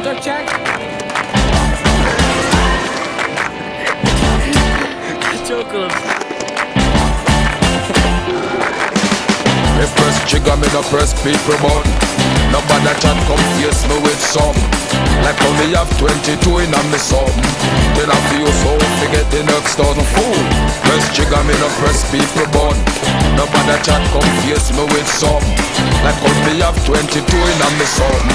Shooter check. Chuckles. Me press trigger, me no press people button. Nobody chat come face me with some. Like me have 22 in a me sum. Then I feel so forget the next thousand fool. Press trigger, me no press people button. Nobody chat come face me with some. Like how me have 22 in a me sum.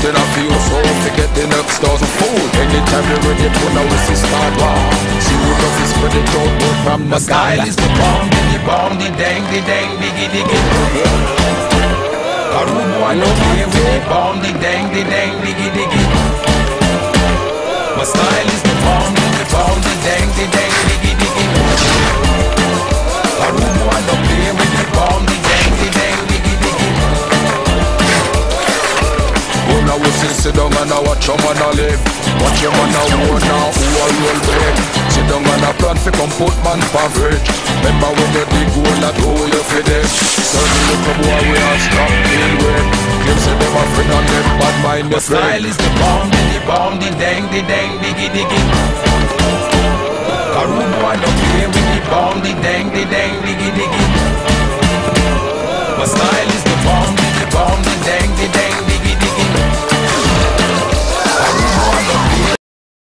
Then I feel so forget the next thousand fool. Anytime you ready, put now we see start war. See who love is spread it out more from the style is the bomb, the bomb, the dang, the dang, diggy, diggy. A rude boy no play with the bomb, the dang, the dang, diggy, diggy. We sit, sit down and I watch your man a live. Watch your man a war now, who a roll big Sit down and a plan fi come put man for fridge. Remember when you dig hole that hole you fi dig Certain little boy we are stop deal with Claim say them a friend and them bad mind My the friend. style is the bomb, the bomb, the dang, the dang, diggy, diggy. A rude boy no play with the bomb, the dang, the dang, diggy, diggy. My style is